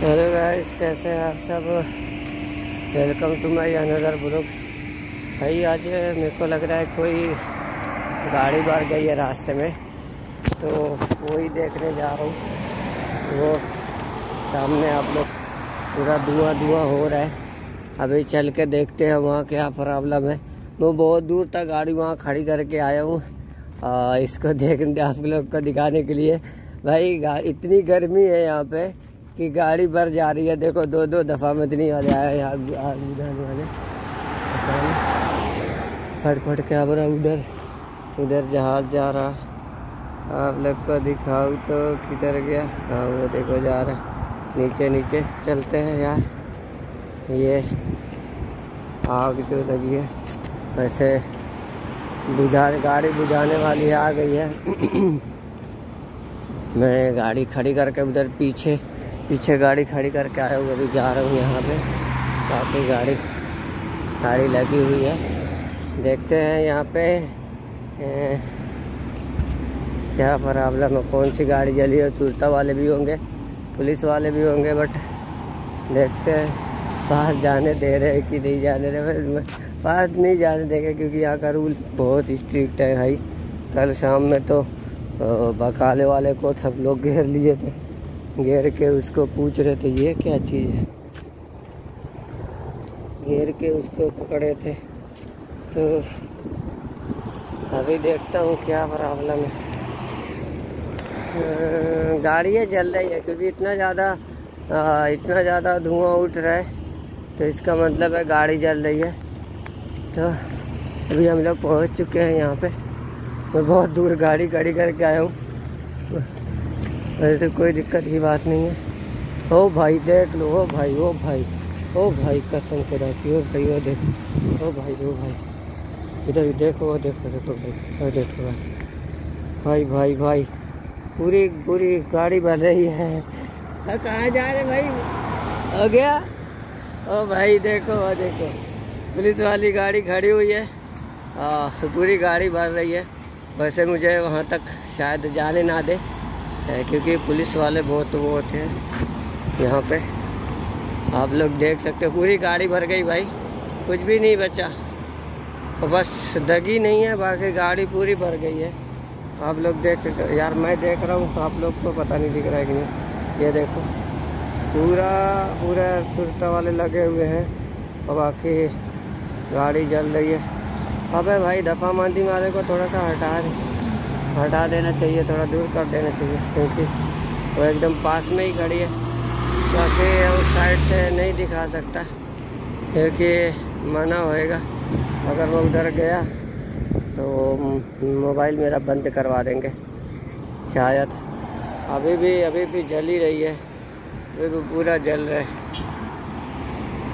Hello guys, कैसे हैं आप सब? Welcome to my another blog भाई, आज मेरे को लग रहा है कोई गाड़ी बार गई है रास्ते में तो वही देखने जा रहा हूँ। वो सामने आप लोग, पूरा धुआँ धुआँ हो रहा है। अभी चल के देखते हैं वहाँ क्या प्रॉब्लम है। मैं बहुत दूर तक गाड़ी वहाँ खड़ी करके आया हूँ इसको देखने, आप लोग को दिखाने के लिए। भाई इतनी गर्मी है यहाँ पे। कि गाड़ी भर जा रही है। देखो दो दो दफ़ा मदनी वाले आए हैं बुझाने वाले। फट फट के अब रहा उधर उधर जहाज़ जा रहा। आप लोग को दिखाओ तो किधर गया? हाँ वो देखो जा रहा। नीचे नीचे, चलते हैं यार। ये आग जो लगी है, वैसे बुझा गाड़ी बुझाने वाली आ गई है। मैं गाड़ी खड़ी करके उधर पीछे पीछे गाड़ी खड़ी करके आया हूँ अभी जा रहा हूँ यहाँ पे। काफ़ी गाड़ी गाड़ी लगी हुई है। देखते हैं यहाँ पे ए, क्या प्रॉब्लम है? कौन सी गाड़ी जली है? चुरता वाले भी होंगे पुलिस वाले भी होंगे बट देखते हैं। पास जाने दे रहे कि नहीं जाने रहे पास नहीं जाने देंगे क्योंकि यहाँ का रूल बहुत स्ट्रिक्ट है भाई। कल शाम में तो बकाले वाले को सब लोग घेर लिए थे। घेर के उसको पूछ रहे थे, ये क्या चीज़ है? घेर के उसको पकड़े थे। तो अभी देखता हूँ क्या प्रॉब्लम है। गाड़ियाँ जल रही है, क्योंकि इतना ज़्यादा इतना ज़्यादा धुआँ उठ रहा है तो इसका मतलब है गाड़ी जल रही है। तो अभी हम लोग पहुँच चुके हैं यहाँ पे। मैं बहुत दूर गाड़ी खड़ी करके आया हूँ। वैसे तो कोई दिक्कत की बात नहीं है। ओ भाई देख लो ओ भाई ओ भाई ओ भाई कसम की ओ भाई ओ देखो ओ भाई ओ भाई। इधर भी देखो ओ देखो देखो भाई ओ देखो भाई। भाई भाई भाई पूरी पूरी गाड़ी बन रही है। कहाँ जा रहे भाई? हो गया? ओ भाई देखो ओ देखो। पुलिस वाली गाड़ी खड़ी हुई है। आ, पूरी गाड़ी भर रही है। वैसे मुझे वहाँ तक शायद जाने ना दे। क्योंकि पुलिस वाले बहुत वो होते हैं यहाँ पे। आप लोग देख सकते हो, पूरी गाड़ी भर गई भाई। कुछ भी नहीं बचा। और बस दगी नहीं है, बाकी गाड़ी पूरी भर गई है। आप लोग देख सकते हो। यार, मैं देख रहा हूँ, आप लोग को पता नहीं दिख रहा है कि नहीं। ये देखो, पूरा पूरा सुरता वाले लगे हुए हैं। और बाकी गाड़ी जल रही है। अबे भाई दफ़ा मांदी मारे को थोड़ा सा हटा रही हटा देना चाहिए, थोड़ा दूर कर देना चाहिए, क्योंकि वो एकदम पास में ही खड़ी है। ताकि उस साइड से नहीं दिखा सकता, क्योंकि मना होएगा। अगर वो उधर गया तो मोबाइल मेरा बंद करवा देंगे, शायद। अभी भी अभी भी जल ही रही है, अभी भी पूरा जल रहा है।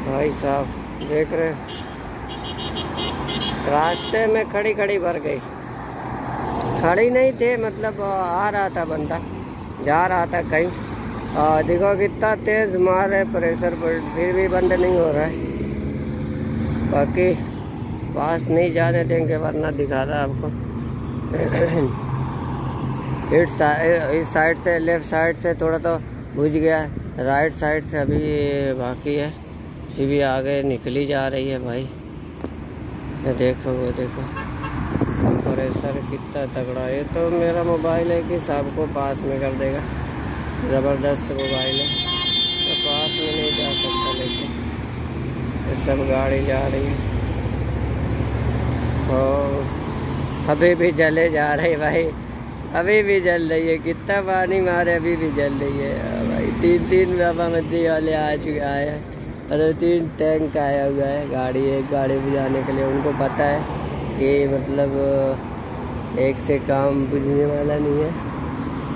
भाई साहब, देख रहे रास्ते में खड़ी खड़ी भर गई। खड़ी नहीं थे मतलब आ रहा था बंदा, जा रहा था कहीं। देखो कितना तेज मार है प्रेशर पर फिर भी बंद नहीं हो रहा है। बाकी पास नहीं जाने देंगे, वरना दिखा रहा आपको। इस साइड से लेफ़्ट साइड से थोड़ा तो बुझ गया राइट साइड से अभी बाकी है। ये भी आगे निकली जा रही है भाई। देखो, वो देखो। प्रेशर कितना तगड़ा है। तो मेरा मोबाइल है कि सबको पास में कर देगा। ज़बरदस्त मोबाइल है। तो पास में नहीं जा सकता लेकिन सब गाड़ी जा रही है। और अभी भी जले जा रहे भाई। अभी भी जल रही है। कितना पानी मारे अभी भी जल रही है। भाई तीन तीन बाबा मद्दी वाले आ चुके आए हैं। मतलब तीन टैंक आया हुआ है। गाड़ी, एक गाड़ी भी जाने के लिए उनको पता है। कि मतलब एक से काम बुझने वाला नहीं है।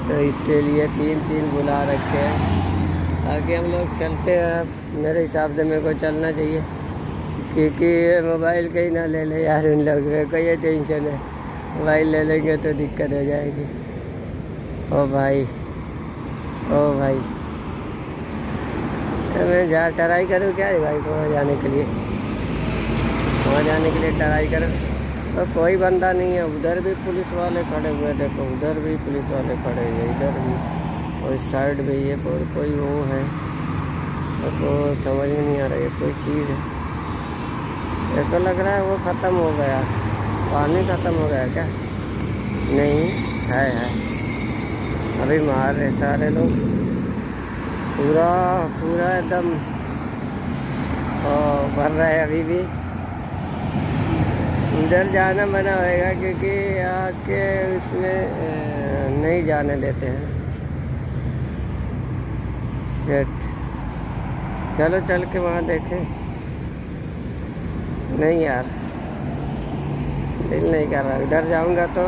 तो इसके लिए तीन तीन बुला रखे हैं। आगे हम लोग चलते हैं। मेरे हिसाब से मेरे को चलना चाहिए। क्योंकि मोबाइल कहीं ना ले ले यार उन लोग मेरे ये टेंशन है। मोबाइल ले लेंगे तो दिक्कत हो जाएगी। ओ भाई। ओ भाई। मैं जा, ट्राई करूँ क्या है भाई? वहाँ जाने के लिए। वहाँ जाने के लिए ट्राई करूँ। तो कोई बंदा नहीं है, उधर भी पुलिस वाले खड़े हुए देखो, उधर भी पुलिस वाले खड़े हुए इधर भी। और इस साइड भी ये और कोई वो है। तो समझ में नहीं आ रहा है कोई चीज़ है। तो लग रहा है वो ख़त्म हो गया। पानी ख़त्म हो गया क्या? नहीं, है है। अभी मार रहे सारे लोग। पूरा पूरा एकदम भर रहे अभी भी। इधर जाना मना होएगा क्योंकि यहाँ के उसमें नहीं जाने देते हैं। सेट चलो, चल के वहाँ देखें। नहीं यार। दिल नहीं कर रहा। इधर जाऊँगा तो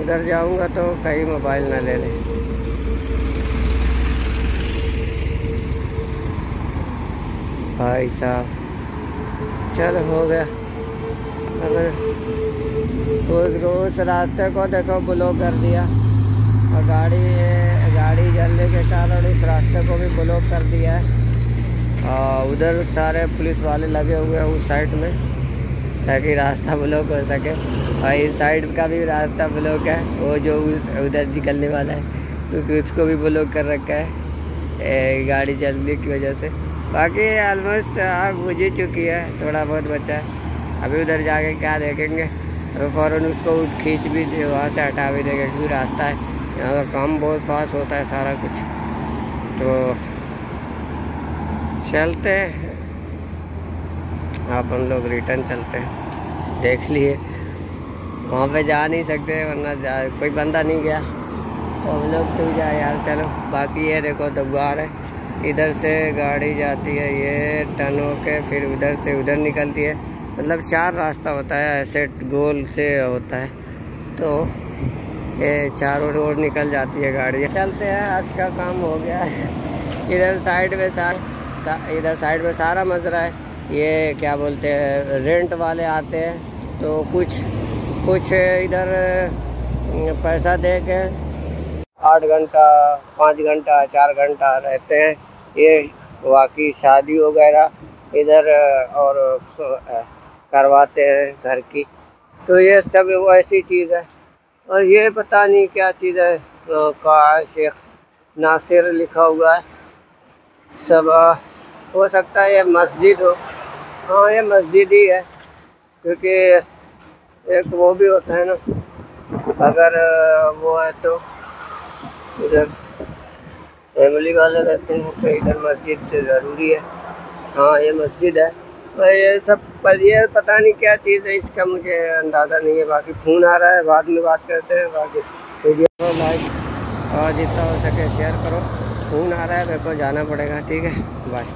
उधर जाऊँगा तो कहीं मोबाइल ना ले ले। भाई साहब, चल हो गया। उस उस रास्ते को देखो ब्लॉक कर दिया। और गाड़ी गाड़ी जलने के कारण उस रास्ते को भी ब्लॉक कर दिया है। और उधर सारे पुलिस वाले लगे हुए हैं उस साइड में, ताकि रास्ता ब्लॉक हो सके। और इस साइड का भी रास्ता ब्लॉक है, वो जो उधर निकलने वाला है, क्योंकि उसको भी ब्लॉक कर रखा है गाड़ी चलने की वजह से। बाकी ऑलमोस्ट आग बुझ चुकी है, थोड़ा बहुत बचा है। अभी उधर जाके क्या देखेंगे? तो फ़ौरन उसको खींच भी दे, वहाँ से हटा भी देंगे, क्योंकि रास्ता है। यहाँ का काम बहुत फास्ट होता है सारा कुछ। तो चलते हैं। अपन लोग रिटर्न चलते हैं। देख लिए। वहाँ पे जा नहीं सकते, वरना जा, कोई बंदा नहीं गया। तो हम लोग क्यों जाए यार? चलो, बाकी ये देखो, दबार है। इधर से गाड़ी जाती है, ये टन के फिर उधर से उधर निकलती है। मतलब चार रास्ता होता है ऐसे गोल से होता है। तो ये चारों रोड निकल जाती है गाड़ी। चलते हैं, आज का काम हो गया है। इधर साइड में सारा इधर साइड में सारा मजरा है। ये क्या बोलते हैं रेंट वाले आते हैं। तो कुछ कुछ इधर पैसा दे के आठ घंटा, पाँच घंटा, चार घंटा रहते हैं। ये बाकी शादी वगैरह इधर, और करवाते हैं घर की। तो ये सब ऐसी चीज़ है। और ये पता नहीं क्या चीज़ है। तो कहा, शेख नासिर लिखा हुआ है। सब हो सकता है ये मस्जिद हो। हाँ ये मस्जिद ही है। क्योंकि एक वो भी होता है ना। अगर वो है तो इधर फैमिली वाले रहते हैं तो इधर मस्जिद ज़रूरी है। हाँ ये मस्जिद है। तो ये सब पर ये पता नहीं क्या चीज़ है, इसका मुझे अंदाज़ा नहीं है। बाकी फ़ोन आ रहा है, बाद में बात करते हैं, बाकी वीडियो को लाइक और जितना हो सके शेयर करो। फ़ोन आ रहा है, मेरे को जाना पड़ेगा, ठीक है? बाय